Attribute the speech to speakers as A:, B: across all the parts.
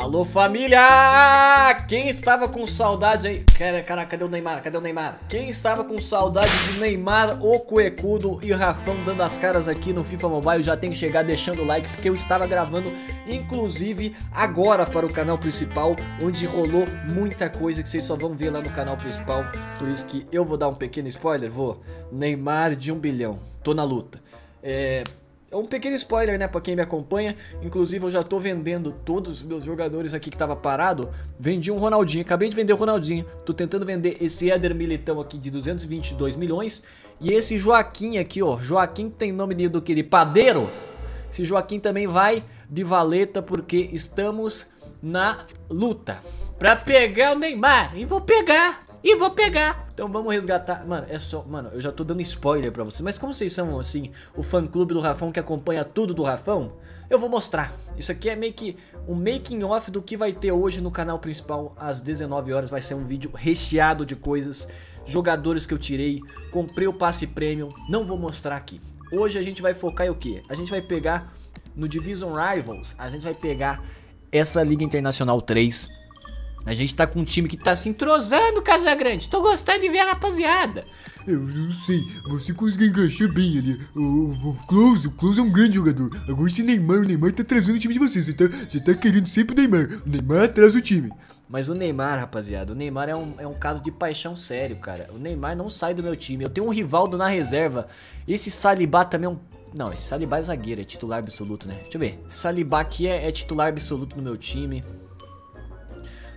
A: Alô família! Quem estava com saudade aí? Cara, cara, cadê o Neymar? Cadê o Neymar? Quem estava com saudade de Neymar, o Cuecudo e Rafão dando as caras aqui no FIFA Mobile já tem que chegar deixando o like porque eu estava gravando inclusive agora para o canal principal, onde rolou muita coisa que vocês só vão ver lá no canal principal. Por isso que eu vou dar um pequeno spoiler, vou. Neymar de um bilhão. Tô na luta. É, é um pequeno spoiler, né, pra quem me acompanha. Inclusive, eu já tô vendendo todos os meus jogadores aqui que tava parado. Vendi um Ronaldinho, acabei de vender o Ronaldinho. Tô tentando vender esse Éder Militão aqui de 222 milhões. E esse Joaquim aqui, ó. Joaquim tem nome de, do que? De padeiro? Esse Joaquim também vai de valeta porque estamos na luta. Pra pegar o Neymar. E vou pegar. E vou pegar. Então vamos resgatar. Mano, é só. Mano, eu já tô dando spoiler pra vocês. Mas como vocês são, assim, o fã clube do Rafão que acompanha tudo do Rafão, eu vou mostrar. Isso aqui é meio que um making off do que vai ter hoje no canal principal às 19 horas. Vai ser um vídeo recheado de coisas, jogadores que eu tirei, comprei o passe premium. Não vou mostrar aqui. Hoje a gente vai focar em o quê? A gente vai pegar no Division Rivals, a gente vai pegar essa Liga Internacional 3 a gente tá com um time que tá se entrosando, Casagrande. Tô gostando de ver a rapaziada.
B: Eu não sei, você conseguiu encaixar bem ali. O, o, o Close, o Close é um grande jogador. Agora esse Neymar, o Neymar tá trazendo o time de vocês. Você tá, você tá querendo sempre o Neymar. O Neymar atrasa o time.
A: Mas o Neymar, rapaziada, o Neymar é um, é um caso de paixão sério, cara. O Neymar não sai do meu time. Eu tenho um Rivaldo na reserva. Esse Salibá também é um não, esse Salibá é zagueiro, é titular absoluto, né? Deixa eu ver. Salibá aqui é, é, titular absoluto no meu time.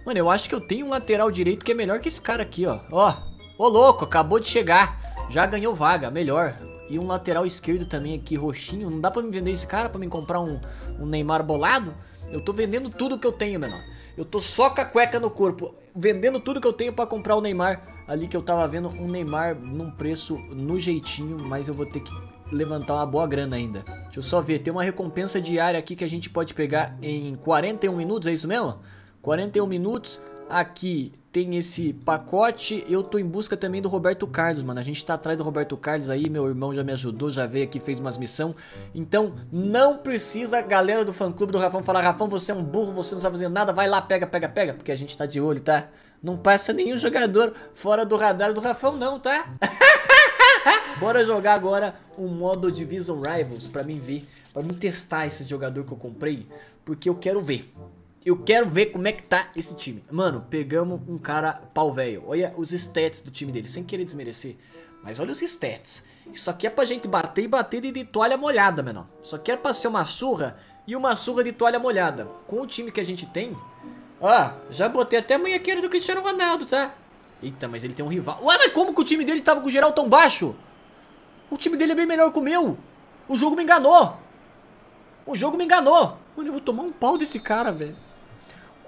A: Mano, eu acho que eu tenho um lateral direito que é melhor que esse cara aqui, ó. Ó, ô louco, acabou de chegar. Já ganhou vaga, melhor. E um lateral esquerdo também aqui, roxinho. Não dá pra me vender esse cara pra me comprar um, um Neymar bolado? Eu tô vendendo tudo que eu tenho, menor. Eu tô só com a cueca no corpo, vendendo tudo que eu tenho pra comprar o Neymar. Ali que eu tava vendo um Neymar num preço no jeitinho, mas eu vou ter que levantar uma boa grana ainda. Deixa eu só ver, tem uma recompensa diária aqui que a gente pode pegar em 41 minutos, é isso mesmo? 41 minutos. Aqui tem esse pacote. Eu tô em busca também do Roberto Carlos, mano. A gente tá atrás do Roberto Carlos aí. Meu irmão já me ajudou, já veio aqui, fez umas missão. Então, não precisa galera do fã clube do Rafão falar: Rafão, você é um burro, você não sabe fazer nada. Vai lá, pega, pega, pega. Porque a gente tá de olho, tá? Não passa nenhum jogador fora do radar do Rafão, não, tá? Bora jogar agora um modo Division Rivals pra mim ver, pra mim testar esse jogador que eu comprei, porque eu quero ver. Eu quero ver como é que tá esse time. Mano, pegamos um cara pau velho. Olha os stats do time dele, sem querer desmerecer. Mas olha os stats. Isso aqui é pra gente bater e bater de toalha molhada, menor. Isso aqui é pra ser uma surra e uma surra de toalha molhada. Com o time que a gente tem... Ó, já botei até a manhequeira do Cristiano Ronaldo, tá? Eita, mas ele tem um rival. Ué, mas como que o time dele tava com o geral tão baixo? O time dele é bem melhor que o meu. O jogo me enganou. O jogo me enganou. Mano, eu vou tomar um pau desse cara, velho.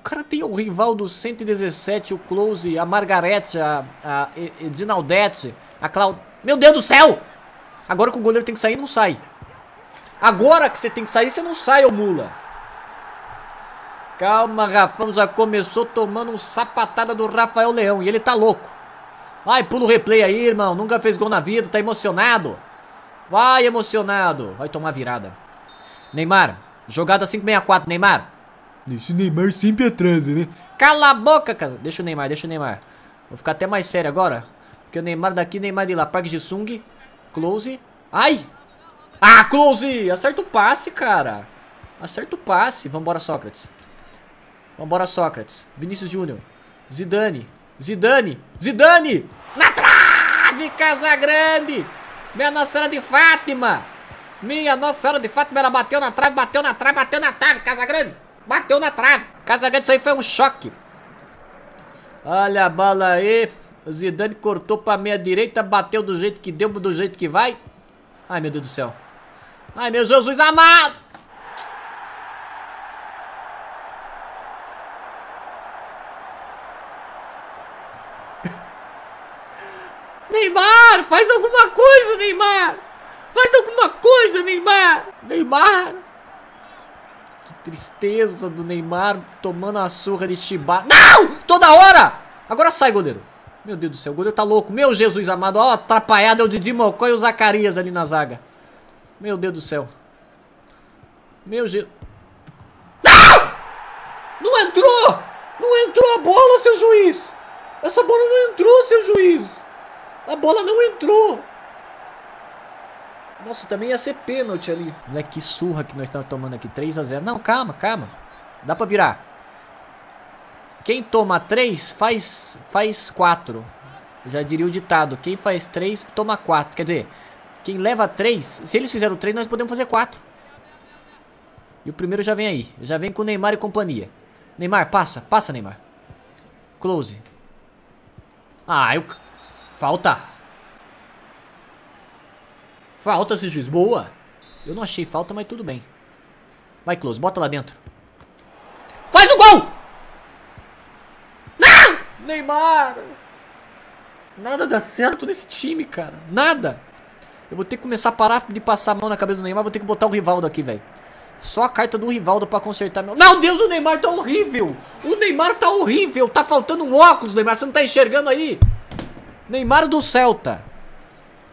A: O cara tem o rival do 117, o Close, a Margarete, a, a Edinaldete, a Claud... Meu Deus do céu! Agora que o goleiro tem que sair, não sai. Agora que você tem que sair, você não sai, ô mula. Calma, Rafão já começou tomando um sapatada do Rafael Leão e ele tá louco. Vai, pula o replay aí, irmão. Nunca fez gol na vida, tá emocionado. Vai, emocionado. Vai tomar virada. Neymar, jogada 564, Neymar.
B: Deixa o Neymar sempre atrasa, né?
A: Cala a boca, casa. Deixa o Neymar, deixa o Neymar. Vou ficar até mais sério agora. Porque o Neymar daqui, Neymar de lá. Park de Sung. Close. Ai! Ah, Close! Acerta o passe, cara. Acerta o passe. Vambora, Sócrates. Vambora, Sócrates. Vinícius Júnior. Zidane. Zidane. Zidane! Na trave, Casa Grande! Minha Nossa Senhora de Fátima! Minha Nossa Senhora de Fátima, ela bateu na trave, bateu na trave, bateu na trave, Casa Grande! Bateu na trave. Casagrande, isso aí foi um choque. Olha a bola aí. O Zidane cortou pra meia direita, bateu do jeito que deu, do jeito que vai. Ai, meu Deus do céu. Ai, meu Jesus amado. Neymar, faz alguma coisa, Neymar. Faz alguma coisa, Neymar. Neymar. Tristeza do Neymar tomando a surra de Chibata. Não! Toda hora! Agora sai, goleiro. Meu Deus do céu, o goleiro tá louco. Meu Jesus amado, ó, atrapalhado é o Didi Mocó e o Zacarias ali na zaga. Meu Deus do céu. Meu Jesus. Não Não entrou! Não entrou a bola, seu juiz! Essa bola não entrou, seu juiz! A bola não entrou! Nossa, também ia ser pênalti ali. Moleque, que surra que nós estamos tomando aqui. 3 a 0 Não, calma, calma. Dá pra virar. Quem toma 3 faz, faz 4. Já diria o ditado. Quem faz 3 toma 4. Quer dizer, quem leva 3, se eles fizeram 3, nós podemos fazer 4. E o primeiro já vem aí. Já vem com o Neymar e companhia. Neymar, passa, passa, Neymar. Close. Ah, eu... Falta. Falta, esse juiz. Boa. Eu não achei falta, mas tudo bem. Vai, Close. Bota lá dentro. Faz o gol! Não! Neymar! Nada dá certo nesse time, cara. Nada. Eu vou ter que começar a parar de passar a mão na cabeça do Neymar. Vou ter que botar o Rivaldo aqui, velho. Só a carta do Rivaldo pra consertar meu... Meu Deus, o Neymar tá horrível! O Neymar tá horrível! Tá faltando um óculos, Neymar. Você não tá enxergando aí? Neymar do Celta.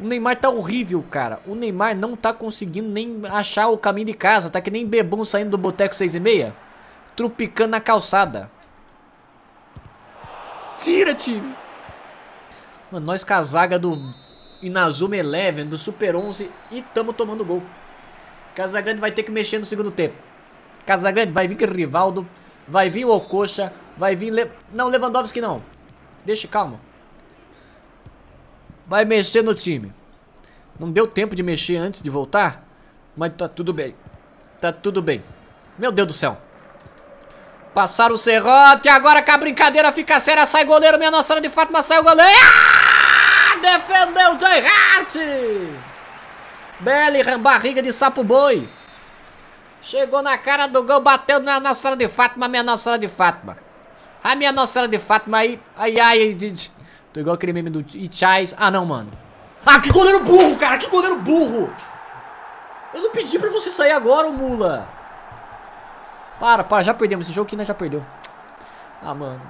A: O Neymar tá horrível, cara. O Neymar não tá conseguindo nem achar o caminho de casa. Tá que nem bebum saindo do boteco 6 e meia. Trupicando na calçada. Tira, time. Mano, nós com a zaga do Inazuma Eleven, do Super 11 e tamo tomando gol. Casagrande vai ter que mexer no segundo tempo. Casagrande vai vir com Rivaldo. Vai vir o Ococha. Vai vir... Le... Não, Lewandowski não. Deixa, calma. Vai mexer no time. Não deu tempo de mexer antes de voltar, mas tá tudo bem. Tá tudo bem. Meu Deus do céu. Passaram o serrote, agora que a brincadeira fica séria, sai goleiro, minha nossa senhora de Fátima, sai o goleiro. Ah! Defendeu o Jay Hart. Belly, barriga de sapo boi. Chegou na cara do gol, bateu na Nossa Senhora de Fátima, minha Nossa Senhora de Fátima. A minha Nossa Senhora de Fátima aí, ai, ai, ai, Tô igual aquele meme do Ichais. Ah, não, mano. Ah, que goleiro burro, cara. Que goleiro burro. Eu não pedi pra você sair agora, mula. Para, para. Já perdemos. Esse jogo aqui nós já perdeu. Ah, mano.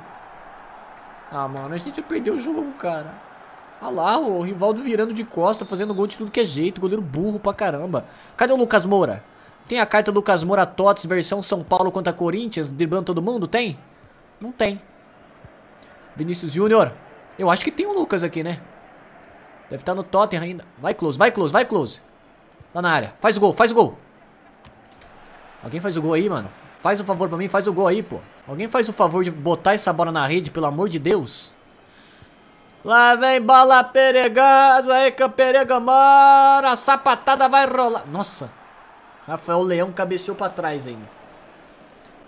A: Ah, mano. A gente perdeu o jogo, cara. Ah lá, o Rivaldo virando de costa, fazendo gol de tudo que é jeito. Goleiro burro pra caramba. Cadê o Lucas Moura? Tem a carta Lucas Moura Tots versão São Paulo contra Corinthians, driblando todo mundo? Tem? Não tem. Vinícius Júnior. Eu acho que tem um Lucas aqui, né? Deve estar tá no Tottenham ainda. Vai, close, vai, close, vai, close. Lá na área. Faz o gol, faz o gol. Alguém faz o gol aí, mano? Faz o um favor pra mim, faz o gol aí, pô. Alguém faz o favor de botar essa bola na rede, pelo amor de Deus. Lá vem bola peregosa aí que perega mora. A sapatada vai rolar. Nossa. Rafael Leão cabeceou pra trás ainda.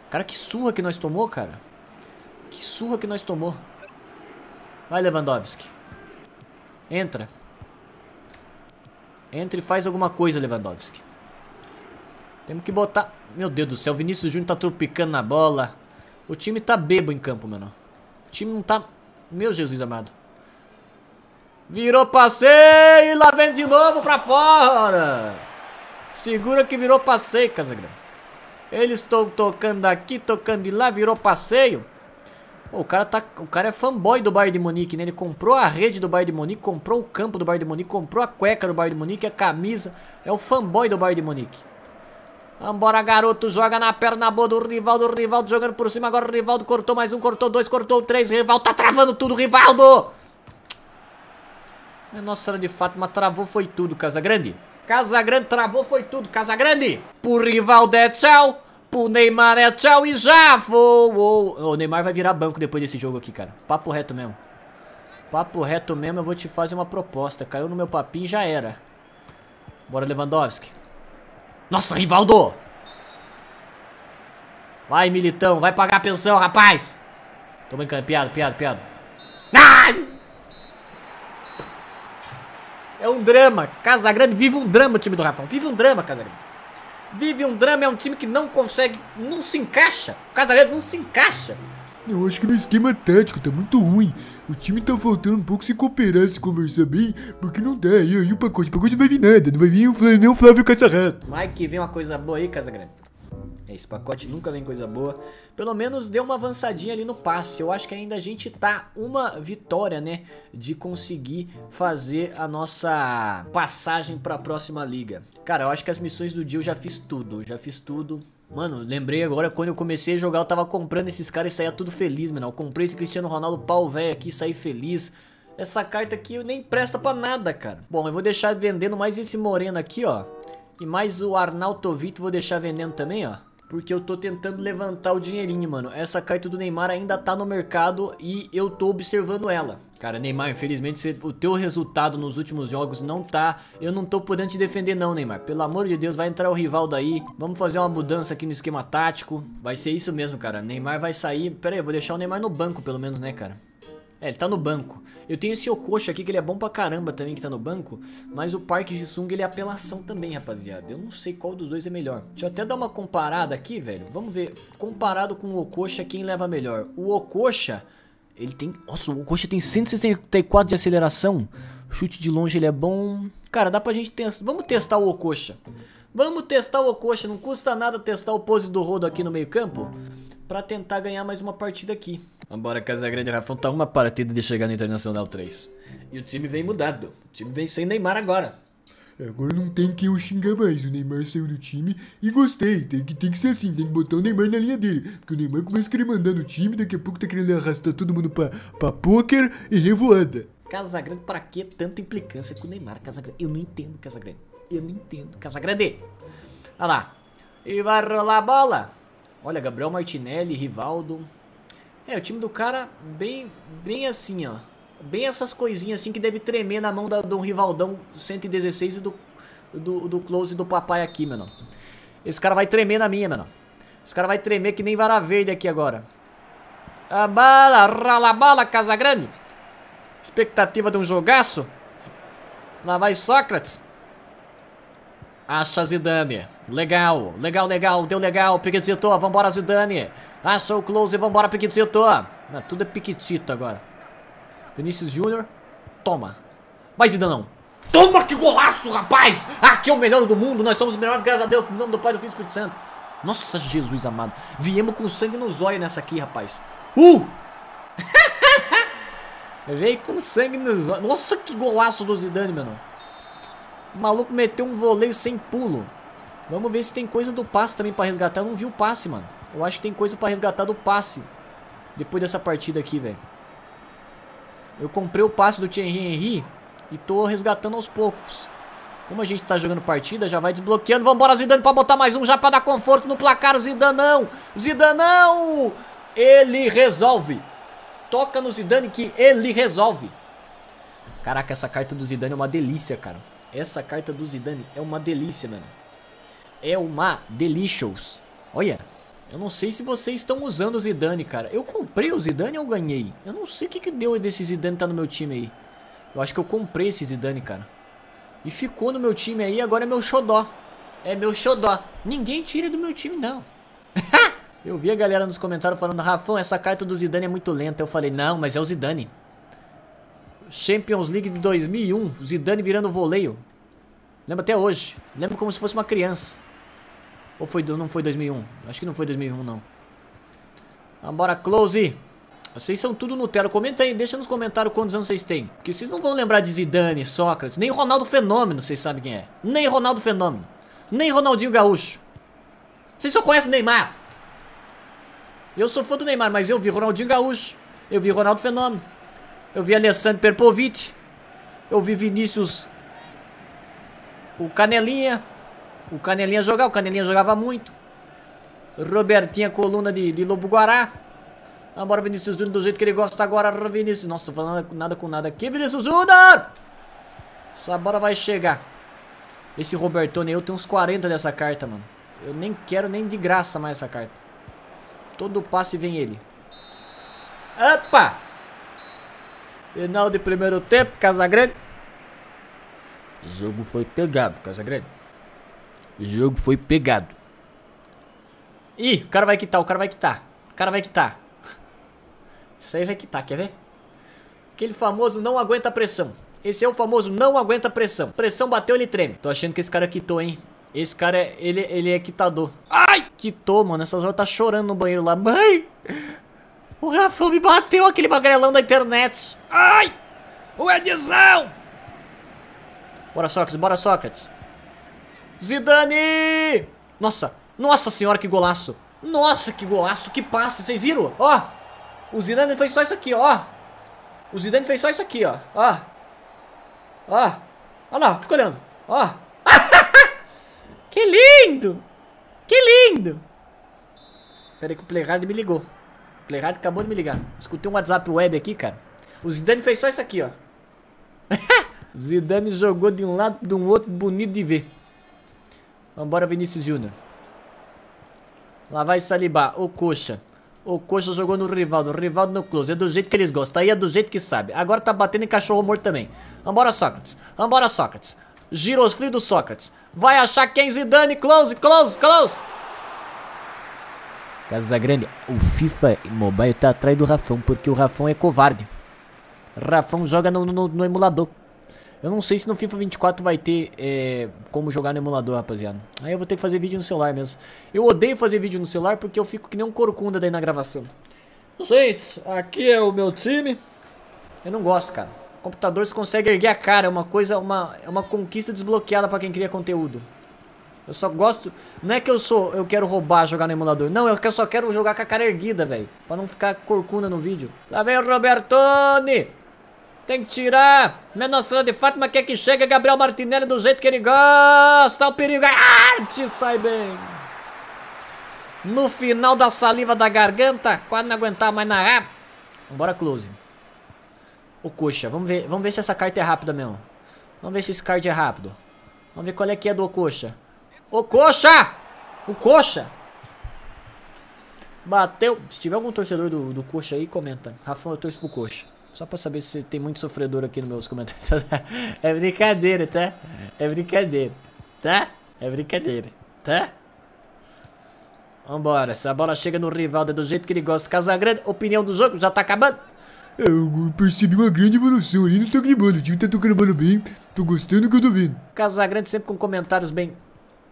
A: Cara, que surra que nós tomou, cara. Que surra que nós tomou. Vai, Lewandowski. Entra. Entra e faz alguma coisa, Lewandowski. Temos que botar... Meu Deus do céu, o Vinícius Júnior tá tropicando na bola. O time tá bebo em campo, mano. O time não tá... Meu Jesus amado. Virou passeio e lá vem de novo pra fora. Segura que virou passeio, Casagrande. Eles estão tocando aqui, tocando de lá, virou passeio. O cara tá, o cara é fanboy do Bayern de Munique, né? Ele comprou a rede do Bayern de Munique, comprou o campo do Bayern de Munique, comprou a cueca do Bayern de Munique, a camisa. É o fanboy do Bayern de Munique. Vambora, garoto, joga na perna boa do Rivaldo, Rivaldo jogando por cima, agora o Rivaldo cortou mais um, cortou dois, cortou três, Rivaldo tá travando tudo, Rivaldo! Nossa Senhora de Fátima, travou foi tudo, Casa Grande. Casa Grande travou foi tudo, Casa Grande. Por Rivaldo é tchau pro Neymar é tchau e já vou. O Neymar vai virar banco depois desse jogo aqui, cara. Papo reto mesmo. Papo reto mesmo, eu vou te fazer uma proposta. Caiu no meu papinho e já era. Bora, Lewandowski. Nossa, Rivaldo! Vai, Militão, vai pagar a pensão, rapaz! Tô brincando, piada, piada, piada. Ai! É um drama. Casa Grande vive um drama o time do Rafão. Vive um drama, Casa Grande vive um drama, é um time que não consegue, não se encaixa. O Casaredo não se encaixa.
B: Eu acho que meu esquema tático tá muito ruim. O time tá faltando um pouco se cooperar, se conversar bem, porque não dá. E aí o pacote, o pacote não vai vir nada, não vai vir o Flávio, nem o Flávio Caçarrato.
A: Mike, vem uma coisa boa aí, Casagrande. Esse pacote nunca vem coisa boa. Pelo menos deu uma avançadinha ali no passe. Eu acho que ainda a gente tá uma vitória, né? De conseguir fazer a nossa passagem para a próxima liga. Cara, eu acho que as missões do dia eu já fiz tudo. Já fiz tudo. Mano, lembrei agora quando eu comecei a jogar, eu tava comprando esses caras e saía tudo feliz, mano. Eu comprei esse Cristiano Ronaldo pau velho aqui e saí feliz. Essa carta aqui nem presta pra nada, cara. Bom, eu vou deixar vendendo mais esse moreno aqui, ó. E mais o Arnautovic vou deixar vendendo também, ó. Porque eu tô tentando levantar o dinheirinho, mano. Essa carta do Neymar ainda tá no mercado e eu tô observando ela. Cara, Neymar, infelizmente o teu resultado nos últimos jogos não tá... Eu não tô podendo te defender não, Neymar. Pelo amor de Deus, vai entrar o rival daí. Vamos fazer uma mudança aqui no esquema tático. Vai ser isso mesmo, cara. Neymar vai sair... Pera aí, eu vou deixar o Neymar no banco pelo menos, né, cara? É, ele tá no banco. Eu tenho esse Okocha aqui, que ele é bom pra caramba também, que tá no banco. Mas o Park Ji-sung, ele é apelação também, rapaziada. Eu não sei qual dos dois é melhor. Deixa eu até dar uma comparada aqui, velho. Vamos ver. Comparado com o Okocha, quem leva melhor? O Okocha, ele tem... Nossa, o Okocha tem 164 de aceleração. Chute de longe, ele é bom. Cara, dá pra gente testar... Vamos testar o Okocha. Vamos testar o Okocha. Não custa nada testar o pose do Rodo aqui no meio campo. Pra tentar ganhar mais uma partida aqui. Vambora, Casagrande Rafão tá uma partida de chegar no Internacional 3. E o time vem mudado. O time vem sem Neymar agora.
B: Agora não tem que eu xingar mais. O Neymar saiu do time e gostei. Tem que, tem que ser assim, tem que botar o Neymar na linha dele. Porque o Neymar começa a querer mandar no time, daqui a pouco tá querendo arrastar todo mundo pra, pra poker e revoada.
A: Casagrande, pra que tanta implicância com o Neymar? Casagrande, eu não entendo, Casagrande. Eu não entendo, Casagrande. Olha lá. E vai rolar a bola. Olha, Gabriel Martinelli, Rivaldo. É, o time do cara bem, bem assim, ó. Bem essas coisinhas assim que deve tremer na mão da, do Rivaldão 116 e do, do, do Close do papai aqui, mano. Esse cara vai tremer na minha, mano. Esse cara vai tremer que nem vara verde aqui agora. A bala, rala bala, Casa Grande. Expectativa de um jogaço. Lá vai Sócrates. Acha Zidane. Legal, legal, legal, deu legal. Piquetito, vambora Zidane. Achou o close, vambora Piquetito. Não, tudo é Piquetito agora. Vinícius Júnior, toma. Vai Zidanão. Toma que golaço, rapaz! Aqui é o melhor do mundo, nós somos os melhores, graças a Deus, em nome do Pai, do Filho e do Espírito Santo. Nossa, Jesus amado. Viemos com sangue nos olhos nessa aqui, rapaz. Uh! Veio com sangue nos olhos. Nossa, que golaço do Zidane, mano. O maluco meteu um voleio sem pulo. Vamos ver se tem coisa do passe também pra resgatar. Eu não vi o passe, mano. Eu acho que tem coisa pra resgatar do passe. Depois dessa partida aqui, velho. Eu comprei o passe do Thierry Henry e tô resgatando aos poucos. Como a gente tá jogando partida, já vai desbloqueando. Vambora, Zidane, pra botar mais um já pra dar conforto no placar. Zidanão! Zidanão! Ele resolve. Toca no Zidane que ele resolve. Caraca, essa carta do Zidane é uma delícia, cara. Essa carta do Zidane é uma delícia, mano. É uma delicious. Olha, eu não sei se vocês estão usando o Zidane, cara. Eu comprei o Zidane ou ganhei? Eu não sei o que, que deu desse Zidane tá no meu time aí. Eu acho que eu comprei esse Zidane, cara. E ficou no meu time aí, agora é meu xodó. É meu xodó. Ninguém tira do meu time, não. eu vi a galera nos comentários falando, Rafão, essa carta do Zidane é muito lenta. Eu falei, não, mas é o Zidane. Champions League de 2001, Zidane virando voleio. Lembro até hoje. Lembro como se fosse uma criança. Ou foi, não foi 2001? Acho que não foi 2001, não. Vambora, close. Vocês são tudo Nutella. Comenta aí, deixa nos comentários quantos anos vocês têm. Porque vocês não vão lembrar de Zidane, Sócrates, nem Ronaldo Fenômeno, vocês sabem quem é. Nem Ronaldo Fenômeno. Nem Ronaldinho Gaúcho. Vocês só conhecem Neymar. Eu sou fã do Neymar, mas eu vi Ronaldinho Gaúcho. Eu vi Ronaldo Fenômeno. Eu vi Alessandro Perpovic. Eu vi Vinícius. O Canelinha. O Canelinha jogava. O Canelinha jogava muito. Robertinha Coluna de, de Lobo Guará. Vambora, Vinícius Júnior, do jeito que ele gosta agora, Vinícius. Nossa, tô falando nada, nada com nada aqui, Vinícius Júnior! Essa bola vai chegar. Esse Robertone, eu tenho uns 40 dessa carta, mano. Eu nem quero nem de graça mais essa carta. Todo passe vem ele. Opa! Final de primeiro tempo, Casagrande. O jogo foi pegado, Casagrande. O jogo foi pegado. Ih, o cara vai quitar, o cara vai quitar. O cara vai quitar. Isso aí vai quitar, quer ver? Aquele famoso não aguenta pressão. Esse é o famoso não aguenta pressão. Pressão bateu, ele treme. Tô achando que esse cara quitou, hein? Esse cara, é, ele, ele é quitador. Ai! Quitou, mano. Essas horas tá chorando no banheiro lá. Mãe! O Rafa me bateu aquele magrelão da internet. Ai! O Edizão! Bora, Sócrates, bora, Sócrates. Zidane! Nossa, Nossa senhora, que golaço. Nossa, que golaço, que passe, vocês viram? Ó, o Zidane fez só isso aqui, ó. O Zidane fez só isso aqui, ó. Ó. Ó. Olha lá, fica olhando. Ó. que lindo! Que lindo! Pera aí que o Playhard me ligou. Playhard acabou de me ligar. Escutei um WhatsApp web aqui, cara. O Zidane fez só isso aqui, ó. o Zidane jogou de um lado de um outro bonito de ver. Vambora, Vinícius Júnior. Lá vai Saliba, o Coxa. O Coxa jogou no Rivaldo, o Rivaldo no Close. É do jeito que eles gostam, aí é do jeito que sabe. Agora tá batendo em cachorro morto também. Vambora, Sócrates. Vambora, Sócrates. Girosfli do Sócrates. Vai achar quem Zidane, Close, Close, Close. Casa Grande, o FIFA Mobile tá atrás do Rafão, porque o Rafão é covarde. Rafão joga no, no, no emulador. Eu não sei se no FIFA 24 vai ter é, como jogar no emulador, rapaziada. Aí eu vou ter que fazer vídeo no celular mesmo. Eu odeio fazer vídeo no celular porque eu fico que nem um corcunda daí na gravação. Gente, aqui é o meu time. Eu não gosto, cara. O computador consegue erguer a cara, é uma coisa, uma, é uma conquista desbloqueada pra quem cria conteúdo. Eu só gosto. Não é que eu sou, eu quero roubar jogar no emulador. Não, é eu só quero jogar com a cara erguida, velho. Pra não ficar corcunda no vídeo. Lá vem o Robertone! Tem que tirar. Menoção de Fátima quer que chegue Gabriel Martinelli do jeito que ele gosta. O perigo é arte, sai bem. No final da saliva da garganta, quase não aguentar mais na. Bora close. O coxa, vamos ver, vamos ver se essa carta é rápida mesmo. Vamos ver se esse card é rápido. Vamos ver qual é que é do coxa. O coxa! O coxa! Bateu. Se tiver algum torcedor do, do coxa aí, comenta. Rafael, eu torço pro coxa. Só pra saber se tem muito sofredor aqui nos meus comentários. é brincadeira, tá? É brincadeira. Tá? É brincadeira. Tá? Vambora. Se a bola chega no rival do jeito que ele gosta. Casagrande, opinião do jogo, já tá acabando?
B: É, eu percebi uma grande evolução ali no bola. O time tá tocando bola bem. Tô gostando do que eu tô vendo.
A: Casagrande sempre com comentários bem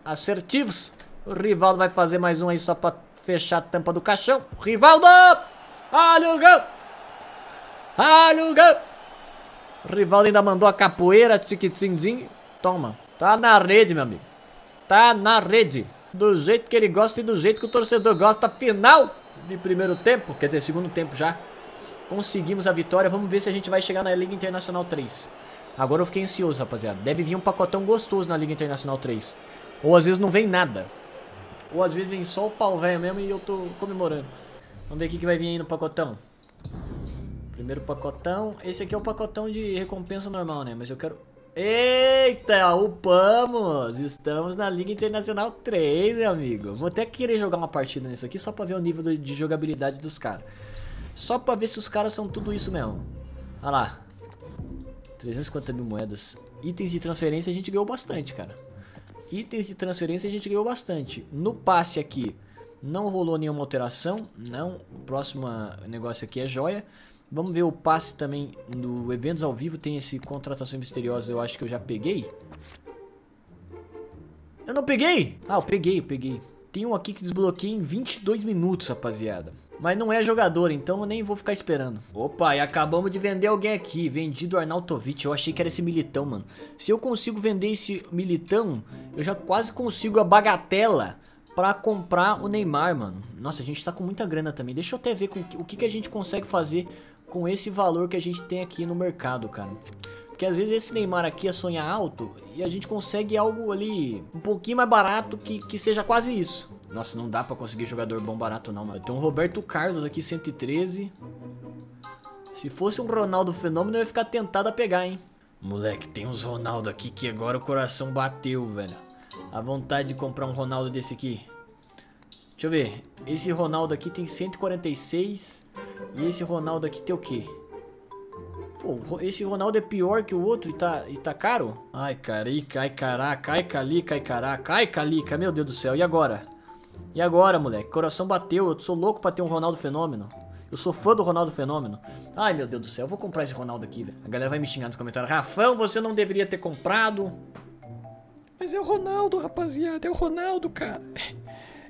A: assertivos. O Rivaldo vai fazer mais um aí só pra fechar a tampa do caixão. Rivaldo! Olha o gol! Olha o Rivaldo ainda mandou a capoeira, tiquitinzinho. Toma. Tá na rede, meu amigo. Tá na rede. Do jeito que ele gosta e do jeito que o torcedor gosta. Final de primeiro tempo. Quer dizer, segundo tempo já. Conseguimos a vitória. Vamos ver se a gente vai chegar na Liga Internacional 3. Agora eu fiquei ansioso, rapaziada. Deve vir um pacotão gostoso na Liga Internacional 3. Ou às vezes não vem nada. Ou às vezes vem só o pau velho mesmo e eu tô comemorando. Vamos ver o que, que vai vir aí no pacotão. Primeiro pacotão. Esse aqui é o pacotão de recompensa normal, né? Mas eu quero... Eita, upamos! Estamos na Liga Internacional 3, meu amigo. Vou até querer jogar uma partida nisso aqui só pra ver o nível de jogabilidade dos caras. Só pra ver se os caras são tudo isso mesmo. Olha lá. 350 mil moedas. Itens de transferência a gente ganhou bastante, cara. Itens de transferência a gente ganhou bastante. No passe aqui não rolou nenhuma alteração. Não. O próximo negócio aqui é joia. Vamos ver o passe também no Eventos ao Vivo. Tem esse Contratações Misteriosas, eu acho que eu já peguei. Eu não peguei! Ah, eu peguei, eu peguei. Tem um aqui que desbloqueia em 22 minutos, rapaziada. Mas não é jogador, então eu nem vou ficar esperando. Opa, e acabamos de vender alguém aqui. Vendido Arnautovic. Eu achei que era esse militão, mano. Se eu consigo vender esse militão, eu já quase consigo a bagatela pra comprar o Neymar, mano. Nossa, a gente tá com muita grana também. Deixa eu até ver com, o que, que a gente consegue fazer com esse valor que a gente tem aqui no mercado, cara. Porque às vezes esse Neymar aqui é sonhar alto e a gente consegue algo ali um pouquinho mais barato que, que seja quase isso. Nossa, não dá pra conseguir jogador bom barato não, mano. Tem um Roberto Carlos aqui, 113. Se fosse um Ronaldo Fenômeno, eu ia ficar tentado a pegar, hein. Moleque, tem uns Ronaldo aqui que agora o coração bateu, velho. A vontade de comprar um Ronaldo desse aqui. Deixa eu ver. Esse Ronaldo aqui tem 146. E esse Ronaldo aqui tem o quê? Pô, esse Ronaldo é pior que o outro e tá, e tá caro? Ai, carica, ai, caraca, ai, calica, ai, caraca, ai, calica, meu Deus do céu. E agora? E agora, moleque? Coração bateu, eu sou louco pra ter um Ronaldo Fenômeno. Eu sou fã do Ronaldo Fenômeno. Ai, meu Deus do céu, eu vou comprar esse Ronaldo aqui, velho. A galera vai me xingar nos comentários. Rafão, você não deveria ter comprado.
C: Mas é o Ronaldo, rapaziada, é o Ronaldo, cara.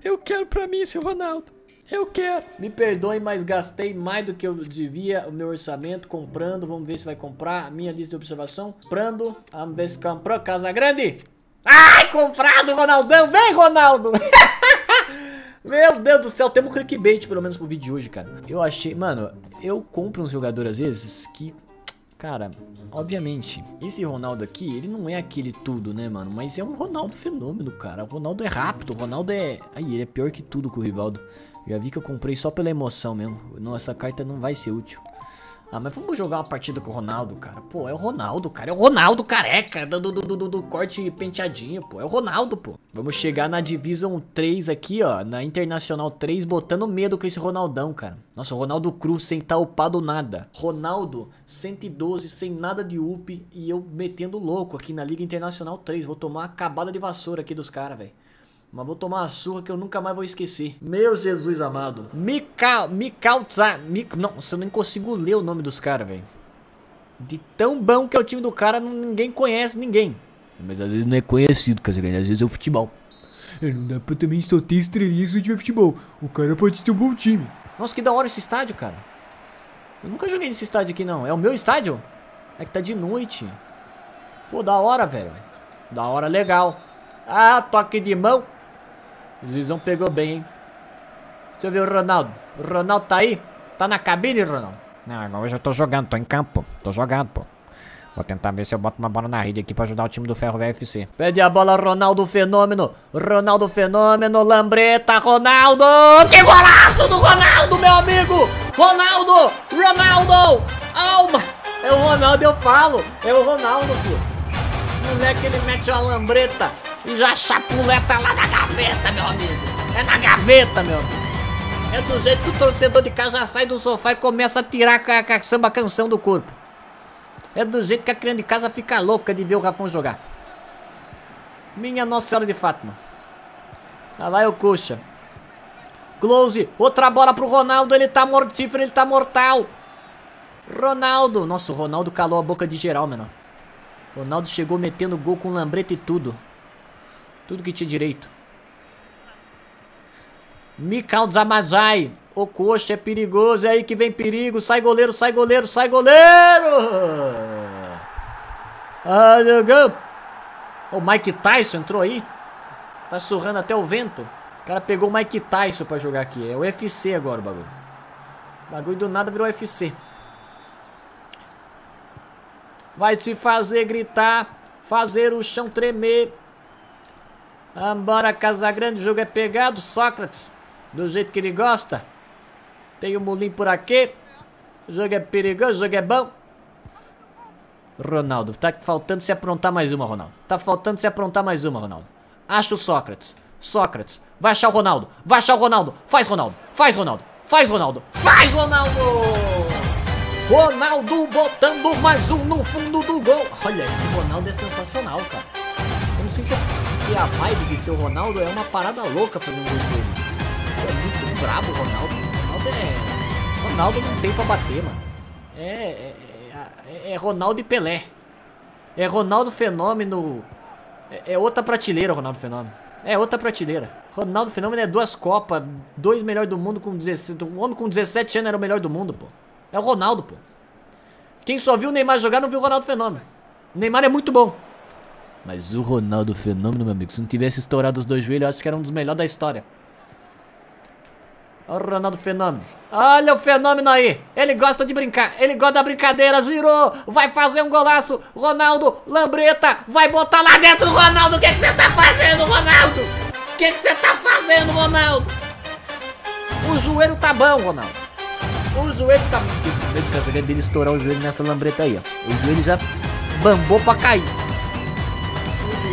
C: Eu quero pra mim esse Ronaldo. Eu quero.
A: Me perdoe, mas gastei mais do que eu devia o meu orçamento comprando. Vamos ver se vai comprar. A minha lista de observação. Comprando. Vamos ver se comprou. Casa Grande. Ai, comprado, Ronaldão. Vem, Ronaldo. Meu Deus do céu, temos clickbait pelo menos pro vídeo de hoje, cara. Eu achei, mano, eu compro uns jogadores às vezes que Cara, obviamente, esse Ronaldo aqui, ele não é aquele tudo, né, mano? Mas é um Ronaldo fenômeno, cara. O Ronaldo é rápido, o Ronaldo é... Aí, ele é pior que tudo com o Rivaldo. Já vi que eu comprei só pela emoção mesmo. Não, essa carta não vai ser útil. Ah, mas vamos jogar uma partida com o Ronaldo, cara. Pô, é o Ronaldo, cara. É o Ronaldo careca do, do, do, do, corte penteadinho, pô. É o Ronaldo, pô. Vamos chegar na Division 3 aqui, ó. Na Internacional 3, botando medo com esse Ronaldão, cara. Nossa, o Ronaldo Cruz sem tá upado nada. Ronaldo 112 sem nada de up. E eu metendo louco aqui na Liga Internacional 3. Vou tomar uma acabada de vassoura aqui dos caras, velho. Mas vou tomar uma surra que eu nunca mais vou esquecer. Meu Jesus amado. Mikal... Mikalza... Mik... Nossa, eu nem consigo ler o nome dos caras, velho. De tão bom que é o time do cara, ninguém conhece ninguém. Mas às vezes não é conhecido, cara. Às vezes é o futebol.
B: É, não dá pra também só ter estrelinha se não tiver futebol. O cara pode ter um bom time.
A: Nossa, que da hora esse estádio, cara. Eu nunca joguei nesse estádio aqui, não. É o meu estádio? É que tá de noite. Pô, da hora, velho. Da hora, legal. Ah, toque de mão. O Juizão pegou bem, hein? Deixa eu ver o Ronaldo. O Ronaldo tá aí? Tá na cabine, Ronaldo?
D: Não, hoje eu tô jogando, tô em campo. Tô jogando, pô. Vou tentar ver se eu boto uma bola na rede aqui pra ajudar o time do Ferro VFC.
A: Pede a bola, Ronaldo Fenômeno. Ronaldo Fenômeno, Lambreta, Ronaldo. Que golaço do Ronaldo, meu amigo! Ronaldo! Ronaldo! Alma! É o Ronaldo, eu falo. É o Ronaldo, pô. Moleque, ele mete uma lambreta e já chapuleta lá na gaveta, meu amigo. É na gaveta, meu amigo. É do jeito que o torcedor de casa sai do sofá e começa a tirar a, a, a samba canção do corpo. É do jeito que a criança de casa fica louca de ver o Rafão jogar. Minha Nossa Senhora de Fátima. Lá vai o Coxa. Close. Outra bola pro Ronaldo. Ele tá mortífero, ele tá mortal. Ronaldo. Nossa, o Ronaldo calou a boca de geral, menor. Ronaldo chegou metendo gol com lambreta e tudo. Tudo que tinha direito. Mikal Zamazai. O coxa é perigoso. É aí que vem perigo. Sai goleiro, sai goleiro, sai goleiro. Olha o gol. O Mike Tyson entrou aí. Tá surrando até o vento. O cara pegou o Mike Tyson pra jogar aqui. É o UFC agora o bagulho. O bagulho do nada virou UFC. Vai te fazer gritar. Fazer o chão tremer. Vambora, Casagrande, o jogo é pegado, Sócrates, do jeito que ele gosta. Tem o um molinho por aqui. O jogo é perigoso, o jogo é bom. Ronaldo, tá faltando se aprontar mais uma, Ronaldo. Tá faltando se aprontar mais uma, Ronaldo. Acha o Sócrates. Sócrates, vai achar o Ronaldo. Vai achar o Ronaldo. Faz, Ronaldo. Faz, Ronaldo. Faz, Ronaldo. Faz, Ronaldo! Ronaldo botando mais um no fundo do gol. Olha, esse Ronaldo é sensacional, cara. Eu não sei se é a vibe de ser o Ronaldo é uma parada louca fazendo gol dele. É muito brabo o Ronaldo. Ronaldo é. Ronaldo não tem pra bater, mano. É, é, é, é Ronaldo e Pelé. É Ronaldo Fenômeno. É, é outra prateleira, Ronaldo Fenômeno. É outra prateleira. Ronaldo Fenômeno é duas Copas, dois melhores do mundo com 17. O homem com 17 anos era o melhor do mundo, pô. É o Ronaldo, pô. Quem só viu o Neymar jogar não viu o Ronaldo Fenômeno. O Neymar é muito bom. Mas o Ronaldo Fenômeno, meu amigo, se não tivesse estourado os dois joelhos, eu acho que era um dos melhores da história. Olha o Ronaldo Fenômeno. Olha o fenômeno aí. Ele gosta de brincar. Ele gosta da brincadeira. Girou. Vai fazer um golaço. Ronaldo, lambreta. Vai botar lá dentro, Ronaldo. O que você tá fazendo, Ronaldo? O que você tá fazendo, Ronaldo? O joelho tá bom, Ronaldo. O joelho tá... Fiquei dele estourar o joelho nessa lambreta aí, ó. O joelho já bambou pra cair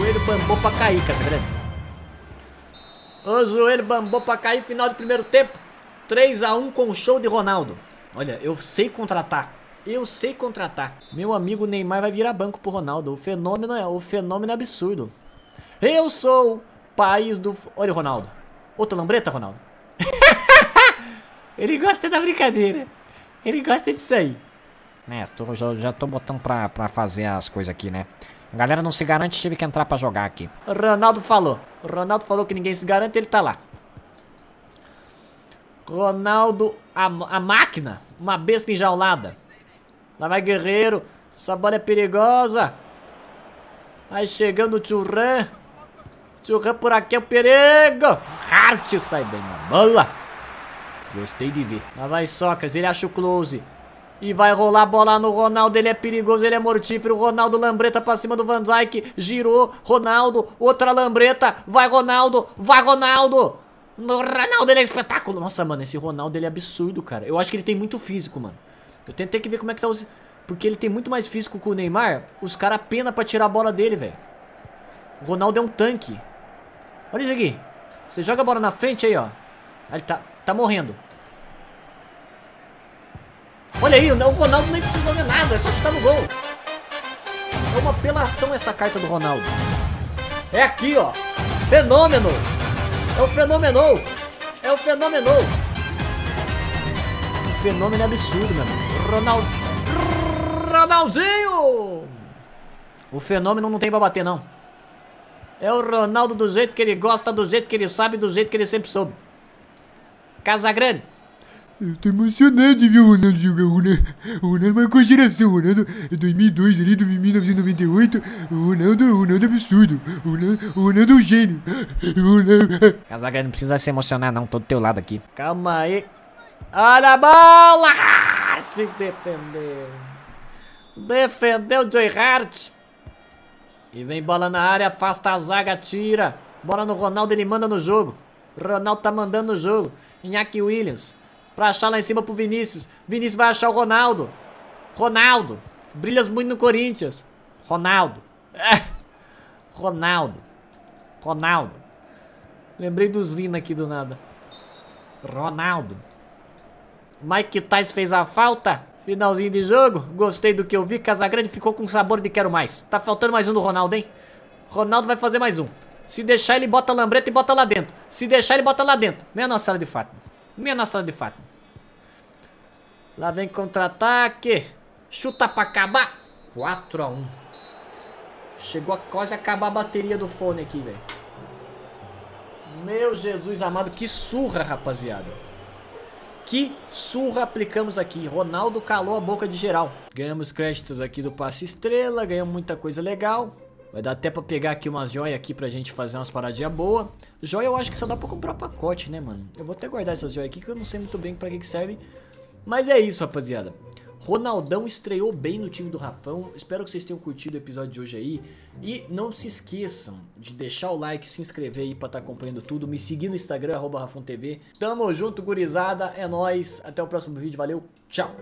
A: joelho bambou pra cair, Casagrande. O joelho bambou pra cair, final do primeiro tempo. 3x1 com o show de Ronaldo. Olha, eu sei contratar. Eu sei contratar. Meu amigo Neymar vai virar banco pro Ronaldo. O fenômeno é, o fenômeno é absurdo. Eu sou país do... Olha o Ronaldo. Outra lambreta, Ronaldo. Ele gosta da brincadeira. Ele gosta disso aí.
D: É, tô, já, já tô botando pra, pra fazer as coisas aqui, né? A galera não se garante, tive que entrar pra jogar aqui.
A: O Ronaldo falou. O Ronaldo falou que ninguém se garante, ele tá lá. Ronaldo, a, a máquina, uma besta enjaulada. Lá vai Guerreiro, essa bola é perigosa. Vai chegando o Churran. Churran por aqui é o perigo. Hart sai bem na bola. Gostei de ver. Lá vai Sócrates, ele acha o close. E vai rolar a bola no Ronaldo, ele é perigoso, ele é mortífero. Ronaldo Lambreta pra cima do Van Dijk. Girou, Ronaldo, outra Lambreta. Vai Ronaldo, vai Ronaldo. No Ronaldo, ele é espetáculo. Nossa, mano, esse Ronaldo, ele é absurdo, cara. Eu acho que ele tem muito físico, mano. Eu tentei que ver como é que tá os... Porque ele tem muito mais físico que o Neymar. Os caras pena pra tirar a bola dele, velho. O Ronaldo é um tanque. Olha isso aqui. Você joga a bola na frente aí, ó. Ele tá, tá morrendo. Olha aí, o Ronaldo nem precisa fazer nada, é só chutar no gol. É uma apelação essa carta do Ronaldo. É aqui, ó. Fenômeno. É o fenômeno. É o fenômeno. Um fenômeno absurdo, meu amigo. Ronaldo. Ronaldinho. O fenômeno não tem pra bater, não. É o Ronaldo do jeito que ele gosta, do jeito que ele sabe, do jeito que ele sempre soube. Casagrande.
B: Eu tô emocionado de ver o Ronaldo jogar. O Ronaldo, o Ronaldo marcou a geração. O Ronaldo é 2002 ali, do 1998. O Ronaldo, o Ronaldo é absurdo. O Ronaldo, o Ronaldo é um gênio. Ronaldo...
D: Casagrande, não precisa se emocionar não, tô do teu lado aqui.
A: Calma aí. Olha a bola! Hart defendeu. Defendeu o Joy Hart. E vem bola na área, afasta a zaga, tira. Bola no Ronaldo, ele manda no jogo. Ronaldo tá mandando no jogo. Iñaki Williams. Pra achar lá em cima pro Vinícius. Vinícius vai achar o Ronaldo. Ronaldo. Brilhas muito no Corinthians. Ronaldo. É. Ronaldo. Ronaldo. Lembrei do Zina aqui do nada. Ronaldo. Mike Tyson fez a falta. Finalzinho de jogo. Gostei do que eu vi. Casagrande ficou com sabor de quero mais. Tá faltando mais um do Ronaldo, hein? Ronaldo vai fazer mais um. Se deixar, ele bota a lambreta e bota lá dentro. Se deixar, ele bota lá dentro. Meia Nossa Senhora de Fátima. Meia Nossa Senhora de Fátima. Lá vem contra-ataque. Chuta pra acabar. 4 a 1 Chegou a quase acabar a bateria do fone aqui, velho. Meu Jesus amado, que surra, rapaziada. Que surra aplicamos aqui. Ronaldo calou a boca de geral. Ganhamos créditos aqui do passe estrela, ganhamos muita coisa legal. Vai dar até pra pegar aqui umas joias aqui pra gente fazer umas paradinhas boas. Joia eu acho que só dá pra comprar pacote, né, mano? Eu vou até guardar essas joias aqui que eu não sei muito bem pra que que serve. Mas é isso, rapaziada. Ronaldão estreou bem no time do Rafão. Espero que vocês tenham curtido o episódio de hoje aí. E não se esqueçam de deixar o like, se inscrever aí pra estar tá acompanhando tudo. Me seguir no Instagram, arroba RafãoTV. Tamo junto, gurizada. É nóis. Até o próximo vídeo. Valeu. Tchau.